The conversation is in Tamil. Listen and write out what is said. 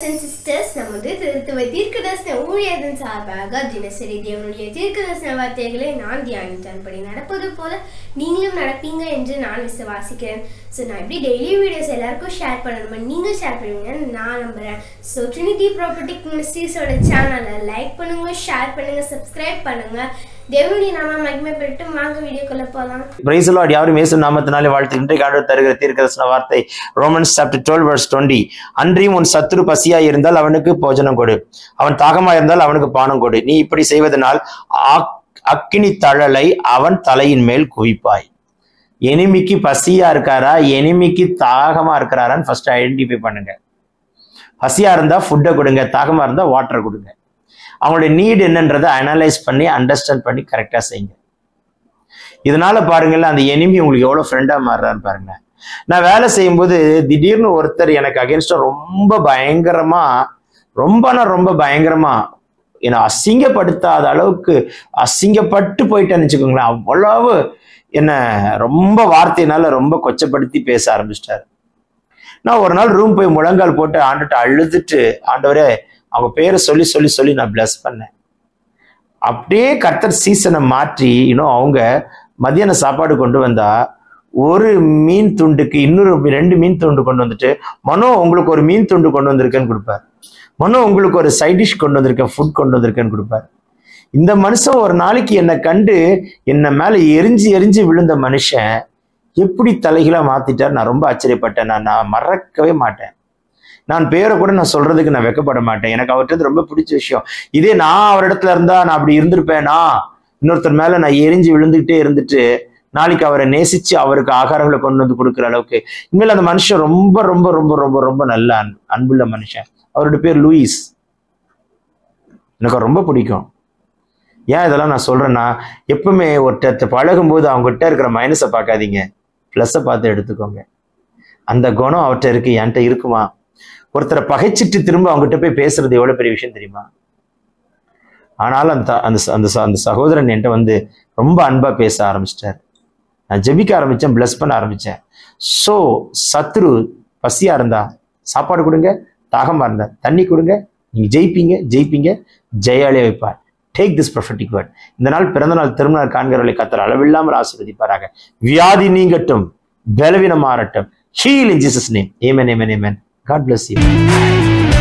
சிஸ்டர்ஸ் சிஸ்டர்ஸ் வந்து திருத்துவ தீர்க்கதர்சன ஊழியதன் சார்பாக தினசரி தேவனுடைய தீர்க்கதர்சன வார்த்தைகளை நான் தியானித்தன்படி நடப்பது போல நீங்களும் நடப்பீங்க என்று நான் விசுவாசிக்கிறேன். ஸோ நான் எப்படி டெய்லி வீடியோஸ் எல்லாருக்கும் ஷேர் பண்ணணும்? நீங்கள் ஷேர் பண்ணுவீங்கன்னு நான் நம்புகிறேன் ஸோ ட்ரினிட்டி ப்ராப்பர்ட்டிக் மினிஸ்ட்ரீஸோட சேனலை லைக் பண்ணுங்கள் ஷேர் பண்ணுங்கள் சப்ஸ்கிரைப் பண்ணுங்கள் தேவனுடைய நாம மகிமைப்பட்டு வாங்க வீடியோக்குள்ள போகலாம் பிரைஸ் லார்ட் யாரும் இயேசு நாமத்தினாலே வாழ்த்து. இன்றைக்கு ஆண்டு தருகிற தீர்க்கதர்சன வார்த்தை Romans chapter twelve verse twenty அன்றியும் உன் சத்துரு பசியா இருந்தால் அவனுக்கு போஜனம் கொடு. அவன் தாகமா இருந்தால் அவனுக்கு பானம் கொடு. நீ இப்படி செய்வதனால் ஆக்- அக்கினி தழலை அவன் தலையின் மேல் குவிப்பாய். எனிமிக்கு பசியா இருக்காரா? எனிமிக்கு தாகமா இருக்கிறாரான்னு ஃபர்ஸ்ட் ஐடென்டிஃபை பண்ணுங்க. பசியா இருந்தா ஃபுட்டை கொடுங்க. தாகமா இருந்தா வாட்டர் கொடுங்க. அவங்களுடைய நீடு என்னன்றதை அனலைஸ் பண்ணி அண்டர்ஸ்டாண்ட் பண்ணி கரெக்டாக செய்யுங்க. இதனால பாருங்களேன் அந்த எனிமி உங்களுக்கு எவ்வளோ ஃப்ரெண்டாக மாறுறான்னு பாருங்க நான் வேலை செய்யும்போது திடீர்னு ஒருத்தர் எனக்கு அகேன்ஸ்டாக ரொம்ப பயங்கரமா ரொம்பனா ரொம்ப பயங்கரமா என்னை அசிங்கப்படுத்தாத அளவுக்கு அசிங்கப்பட்டு போயிட்டேன்னு வச்சுக்கோங்களேன். அவ்வளவு என்ன ரொம்ப வார்த்தையினால ரொம்ப கொச்சப்படுத்தி பேச ஆரம்பிச்சிட்டாரு. நான் ஒரு நாள் ரூம் போய் முழங்கால் போட்டு ஆண்டுட்டு அழுதுட்டு ஆண்டவரே அவங்க பேரை சொல்லி சொல்லி சொல்லி நான் பிளஸ் பண்ணேன். அப்படியே கர்த்தர் சீசனை மாற்றி இன்னும் அவங்க மதியான சாப்பாடு கொண்டு வந்தா ஒரு மீன் துண்டுக்கு இன்னொரு ரெண்டு மீன் துண்டு கொண்டு வந்துட்டு மனோ உங்களுக்கு ஒரு மீன் துண்டு கொண்டு வந்திருக்கேன்னு கொடுப்பார். மனோ உங்களுக்கு ஒரு சைட் டிஷ் கொண்டு வந்திருக்கேன் ஃபுட் கொண்டு வந்திருக்கேன்னு கொடுப்பார். இந்த மனுஷன் ஒரு நாளைக்கு என்னை கண்டு என்னை மேலே எரிஞ்சு எரிஞ்சு விழுந்த மனுஷன் எப்படி தலைகளா மாத்திட்டார்? நான் ரொம்ப ஆச்சரியப்பட்டேன். நான் நான் மறக்கவே மாட்டேன். நான் பேரை கூட நான் சொல்றதுக்கு நான் வெக்கப்பட மாட்டேன். எனக்கு அவர்கிட்ட ரொம்ப பிடிச்ச விஷயம். இதே நான் அவரிடத்துல இருந்தா நான் அப்படி இருந்திருப்பேனா? இன்னொருத்தர் மேல நான் எரிஞ்சு விழுந்துகிட்டே இருந்துட்டு நாளைக்கு அவரை நேசிச்சு அவருக்கு ஆகாரங்களை கொண்டு வந்து கொடுக்குற அளவுக்கு. இனிமேல் அந்த மனுஷன் ரொம்ப ரொம்ப ரொம்ப ரொம்ப ரொம்ப நல்ல அன்பு அன்புள்ள மனுஷன். அவரோட பேர் லூயிஸ். எனக்கு ரொம்ப பிடிக்கும். ஏன் இதெல்லாம் நான் சொல்றேன்னா எப்பவுமே ஒருத்தர் பழகும்போது அவங்ககிட்ட இருக்கிற மைனஸை பார்க்காதீங்க. ப்ளஸ்ஸை பார்த்து எடுத்துக்கோங்க. அந்த குணம் அவர்கிட்ட இருக்கு என்கிட்ட இருக்குமா? ஒருத்தரை பகைச்சிட்டு திரும்ப அவங்ககிட்ட போய் பேசுறது எவ்வளவு பெரிய விஷயம் தெரியுமா? ஆனாலும் அந்த அந்த அந்த அந்த சகோதரன் என்கிட்ட வந்து ரொம்ப அன்பா பேச ஆரம்பிச்சிட்டார். நான் ஜெபிக்க ஆரம்பிச்சேன் பிளஸ் பண்ண ஆரம்பிச்சேன். ஸோ சத்ரு பசியா இருந்தா சாப்பாடு கொடுங்க தாகமா இருந்தா தண்ணி கொடுங்க நீங்க ஜெயிப்பீங்க ஜெயிப்பீங்க ஜெயாலே வைப்பார். டேக் திஸ் ப்ரொஃபட்டிக் வேர்ட் இந்த நாள் பிறந்த நாள் திருமண காண்கிறவர்களை கத்தர் அளவில்லாமல் ஆசீர்வதிப்பாராக. வியாதி நீங்கட்டும் பலவீனம் மாறட்டும் heal in Jesus name amen amen amen God bless you.